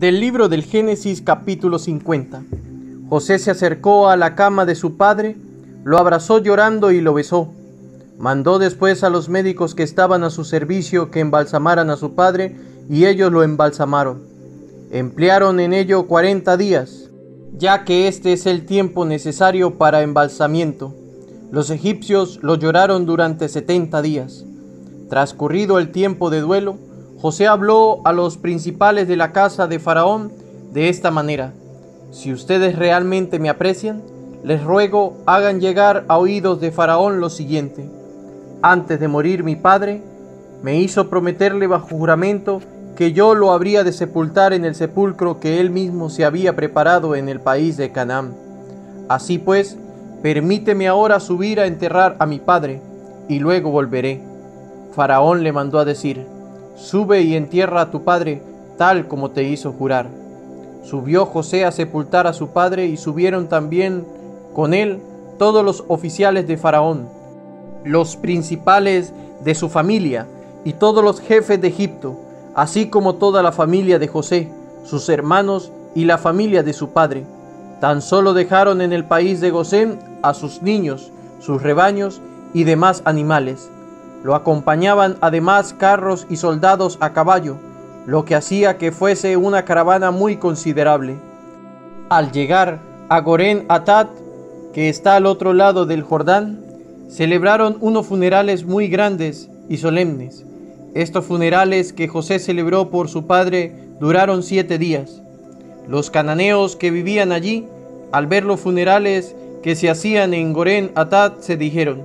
Del libro del Génesis capítulo 50. José se acercó a la cama de su padre, lo abrazó llorando y lo besó. Mandó después a los médicos que estaban a su servicio que embalsamaran a su padre, y ellos lo embalsamaron. Emplearon en ello cuarenta días, ya que este es el tiempo necesario para embalsamiento. Los egipcios lo lloraron durante setenta días. Transcurrido el tiempo de duelo, José habló a los principales de la casa de Faraón de esta manera. Si ustedes realmente me aprecian, les ruego hagan llegar a oídos de Faraón lo siguiente. Antes de morir mi padre, me hizo prometerle bajo juramento que yo lo habría de sepultar en el sepulcro que él mismo se había preparado en el país de Canaán. Así pues, permíteme ahora subir a enterrar a mi padre, y luego volveré. Faraón le mandó a decir, Sube y entierra a tu padre, tal como te hizo jurar. Subió José a sepultar a su padre y subieron también con él todos los oficiales de Faraón, los principales de su familia y todos los jefes de Egipto, así como toda la familia de José, sus hermanos y la familia de su padre. Tan solo dejaron en el país de Gosén a sus niños, sus rebaños y demás animales lo acompañaban además carros y soldados a caballo, lo que hacía que fuese una caravana muy considerable. Al llegar a Gorén Atat, que está al otro lado del Jordán, celebraron unos funerales muy grandes y solemnes. Estos funerales que José celebró por su padre duraron siete días. Los cananeos que vivían allí, al ver los funerales que se hacían en Gorén Atat, se dijeron,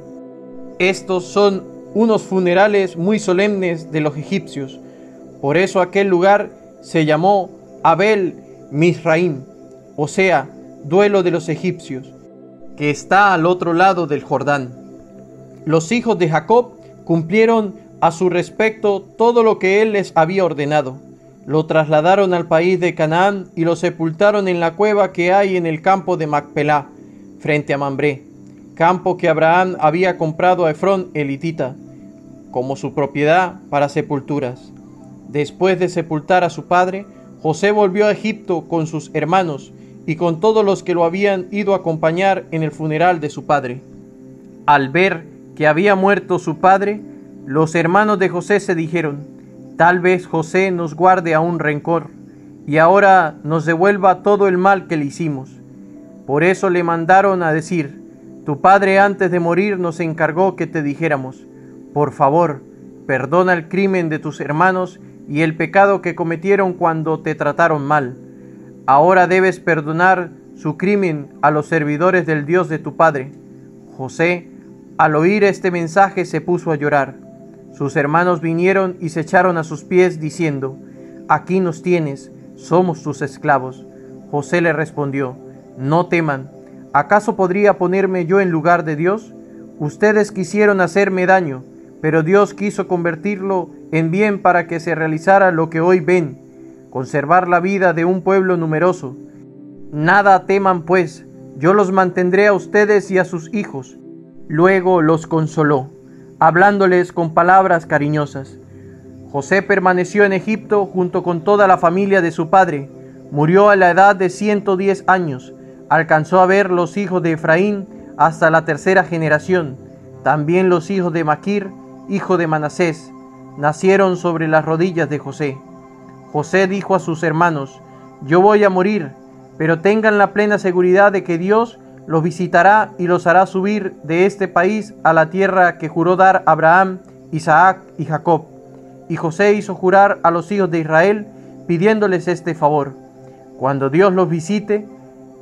estos son unos funerales muy solemnes de los egipcios. Por eso aquel lugar se llamó Abel Misraim, o sea, duelo de los egipcios, que está al otro lado del Jordán. Los hijos de Jacob cumplieron a su respecto todo lo que él les había ordenado. Lo trasladaron al país de Canaán y lo sepultaron en la cueva que hay en el campo de Macpelá, frente a Mambré, campo que Abraham había comprado a Efrón elitita como su propiedad para sepulturas. Después de sepultar a su padre, José volvió a Egipto con sus hermanos y con todos los que lo habían ido a acompañar en el funeral de su padre. Al ver que había muerto su padre, los hermanos de José se dijeron, tal vez José nos guarde a un rencor y ahora nos devuelva todo el mal que le hicimos. Por eso le mandaron a decir, tu padre antes de morir nos encargó que te dijéramos, por favor, perdona el crimen de tus hermanos y el pecado que cometieron cuando te trataron mal. Ahora debes perdonar su crimen a los servidores del Dios de tu Padre. José, al oír este mensaje, se puso a llorar. Sus hermanos vinieron y se echaron a sus pies, diciendo, Aquí nos tienes, somos tus esclavos. José le respondió, No teman, ¿acaso podría ponerme yo en lugar de Dios? Ustedes quisieron hacerme daño pero Dios quiso convertirlo en bien para que se realizara lo que hoy ven, conservar la vida de un pueblo numeroso. Nada teman pues, yo los mantendré a ustedes y a sus hijos. Luego los consoló, hablándoles con palabras cariñosas. José permaneció en Egipto junto con toda la familia de su padre. Murió a la edad de 110 años. Alcanzó a ver los hijos de Efraín hasta la tercera generación. También los hijos de Maquir hijo de Manasés, nacieron sobre las rodillas de José. José dijo a sus hermanos, yo voy a morir, pero tengan la plena seguridad de que Dios los visitará y los hará subir de este país a la tierra que juró dar Abraham, Isaac y Jacob. Y José hizo jurar a los hijos de Israel, pidiéndoles este favor. Cuando Dios los visite,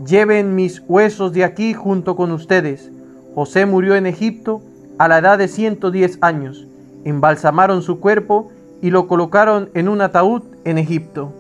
lleven mis huesos de aquí junto con ustedes. José murió en Egipto, a la edad de 110 años, embalsamaron su cuerpo y lo colocaron en un ataúd en Egipto.